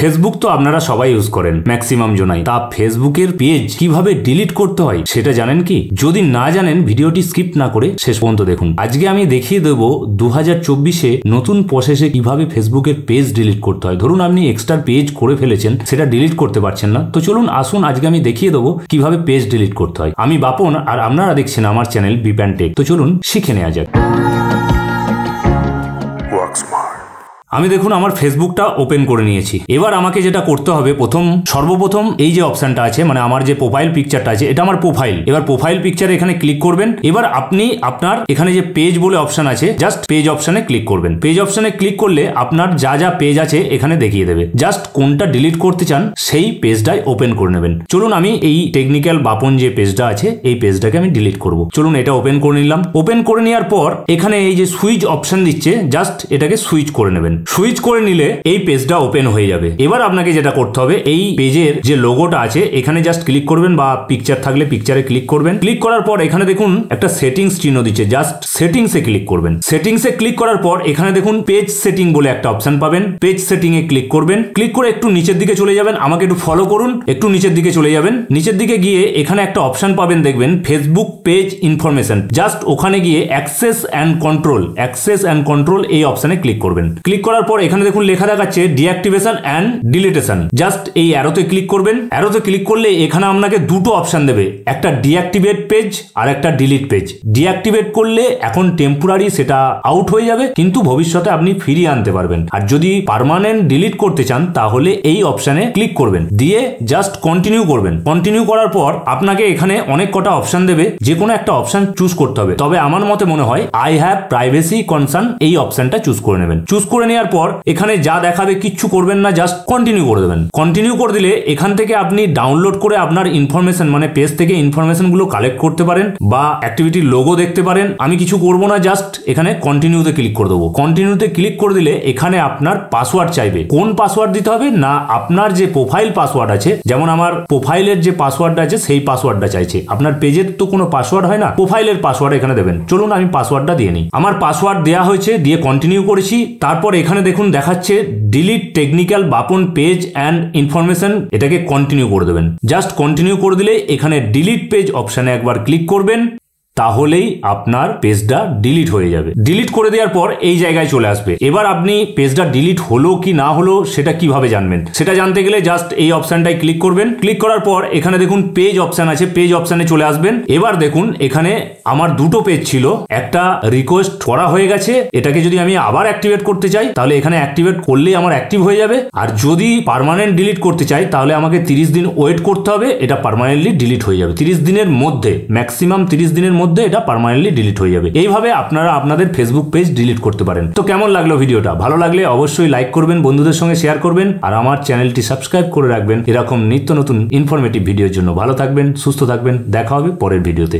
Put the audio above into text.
Facebook তো আপনারা সবাই ইউজ করেন ম্যাক্সিমাম জনাই। তা ফেসবুকের পেজ কীভাবে ডিলিট করতে হয়, সেটা জানেন কি? যদি না জানেন, ভিডিওটি স্কিপ না করে শেষ পর্যন্ত দেখুন। আজকে আমি দেখিয়ে দেবো দু হাজার চব্বিশে নতুন প্রসেসে কীভাবে ফেসবুকের পেজ ডিলিট করতে হয়। ধরুন আপনি এক্সট্রা পেজ করে ফেলেছেন, সেটা ডিলিট করতে পারছেন না। তো চলুন, আসুন, আজকে আমি দেখিয়ে দেবো কীভাবে পেজ ডিলিট করতে হয়। আমি বাপন আর আপনারা দেখছেন আমার চ্যানেল বিপ্যান টেক তো চলুন, শিখে নেওয়া যাক. আমি দেখুন আমার ফেসবুকটা ওপেন করে নিয়েছি। এবার আমাকে যেটা করতে হবে, প্রথম, সর্বপ্রথম এই যে অপশনটা আছে মানে আমার যে প্রোফাইল পিকচারটা আছে, এটা আমার প্রোফাইল এবার প্রোফাইল পিকচারে এখানে ক্লিক করবেন। এবার আপনি আপনার এখানে যে পেজ বলে অপশন আছে জাস্ট পেজ অপশনে ক্লিক করবেন। পেজ অপশনে ক্লিক করলে আপনার যা যা পেজ আছে এখানে দেখিয়ে দেবে। জাস্ট কোনটা ডিলিট করতে চান, সেই পেজটাই ওপেন করে নেবেন। চলুন আমি এই টেকনিক্যাল বাপন যে পেজটা আছে, এই পেজটাকে আমি ডিলিট করব। চলুন এটা ওপেন করে নিলাম। ওপেন করে নেওয়ার পর এখানে এই যে সুইচ অপশন দিচ্ছে জাস্ট এটাকে সুইচ করে নেবেন। সুইচ করে নিলে এই পেজটা ওপেন হয়ে যাবে। এবার আপনাকে যেটা করতে হবে, এই পেজের যে লোগোটা আছে, এখানে জাস্ট ক্লিক করবেন বা পিকচার থাকলে পিকচারে ক্লিক করবেন। ক্লিক করার পর এখানে দেখুন একটা সেটিংস চিহ্ন দিচ্ছে জাস্ট সেটিংসে ক্লিক করবেন। সেটিংসে ক্লিক করার পর এখানে দেখুন পেজ সেটিং বলে একটা অপশন পাবেন। পেজ সেটিং এ ক্লিক করবেন। ক্লিক করে একটু নিচের দিকে চলে যাবেন। আমাকে একটু ফলো করুন, একটু নিচের দিকে চলে যাবেন। নিচের দিকে গিয়ে এখানে একটা অপশন পাবেন, দেখবেন ফেসবুক পেজ ইনফরমেশন জাস্ট ওখানে গিয়ে access and control access and control এই অপশনে ক্লিক করবেন। ক্লিক করার পর এখানে দেখুন লেখা দেখাচ্ছে ডিঅ্যাক্টিভেশন অ্যান্ড ডিলিটেশন। জাস্ট এই অ্যারোতে ক্লিক করবেন। অ্যারোতে ক্লিক করলে এখানে আপনাকে দুটো অপশন দেবে। একটা ডিঅ্যাক্টিভেট পেজ আর একটা ডিলিট পেজ। ডিঅ্যাক্টিভেট করলে এখন টেম্পোরারি সেটা আউট হয়ে যাবে, কিন্তু ভবিষ্যতে আপনি ফিরিয়ে আনতে পারবেন। আর যদি পার্মানেন্ট ডিলিট করতে চান, তাহলে এই অপশানে ক্লিক করবেন। দিয়ে জাস্ট কন্টিনিউ করবেন। কন্টিনিউ করার পর আপনাকে এখানে অনেক কটা অপশন দেবে। যে কোনো একটা অপশান চুজ করতে হবে। তবে আমার মতে মনে হয় আই হ্যাভ প্রাইভেসি কনসার্ন এই অপশনটা চুজ করে নেবেন। চুজ করে নেওয়ার পর এখানে যা দেখাবে কিচ্ছু করবেন না জাস্ট কন্টিনিউ করে দেবেন। কন্টিনিউ করে দিলে এখান থেকে আপনি ডাউনলোড করে আপনার ইনফরমেশন মানে পেজ থেকে ইনফরমেশনগুলো কালেক্ট করতে পারেন বা অ্যাক্টিভিটির লোগো দেখতে পারেন। আমি কিছু করব না জাস্ট এখানে কন্টিনিউতে ক্লিক করে দেবো। কন্টিনিউতে ক্লিক করে দিলে এখানে আপনার পাসওয়ার্ড চাইবে। কোন পাসওয়ার্ড দিতে হবে না আপনার যে প্রোফাইল পাসওয়ার্ড আছে, যেমন আমার প্রোফাইলের যে পাসওয়ার্ডটা আছে, সেই পাসওয়ার্ডটা চাইছে। আপনার পেজের তো কোনো পাসওয়ার্ড হয় না প্রোফাইলের পাসওয়ার্ড এখানে দেবেন। চলুন আমি পাসওয়ার্ডটা দিয়ে নিই। আমার পাসওয়ার্ড দেওয়া হয়েছে, দিয়ে কন্টিনিউ করেছি। তারপর এখানে দেখুন, দেখাচ্ছে delete technical Bapan page and information এটাকে কন্টিনিউ করে দেবেন। জাস্ট কন্টিনিউ করে দিলে এখানে ডিলিট পেজ অপশানে একবার ক্লিক করবেন। তাহলেই আপনার পেজটা ডিলিট হয়ে যাবে। ডিলিট করে দেওয়ার পর এই জায়গায় চলে আসবে। এবার আপনি পেজটা ডিলিট হলো কি না হলো সেটা কীভাবে জানবেন? সেটা জানতে গেলে জাস্ট এই অপশনটাই ক্লিক করবেন। ক্লিক করার পর এখানে দেখুন পেজ অপশান আছে। পেজ অপশানে চলে আসবেন। এবার দেখুন এখানে আমার দুটো পেজ ছিল। একটা রিকোয়েস্ট করা হয়ে গেছে। এটাকে যদি আমি আবার অ্যাক্টিভেট করতে চাই, তাহলে এখানে অ্যাক্টিভেট করলেই আমার অ্যাক্টিভ হয়ে যাবে। আর যদি পার্মানেন্ট ডিলিট করতে চাই, তাহলে আমাকে তিরিশ দিন ওয়েট করতে হবে। এটা পারমানেন্টলি ডিলিট হয়ে যাবে। তিরিশ দিনের মধ্যে ম্যাক্সিমাম তিরিশ দিনের মধ্যে এটা পার্মানেন্টলি ডিলিট হয়ে যাবে। এইভাবে আপনারা আপনাদের ফেসবুক পেজ ডিলিট করতে পারেন। তো কেমন লাগল ভিডিওটা? ভালো লাগলে অবশ্যই লাইক করবেন, বন্ধুদের সঙ্গে শেয়ার করবেন, আর আমার চ্যানেলটি সাবস্ক্রাইব করে রাখবেন। এরকম নিত্য নতুন ইনফরমেটিভ ভিডিওর জন্য। ভালো থাকবেন, সুস্থ থাকবেন। দেখা হবে পরের ভিডিওতে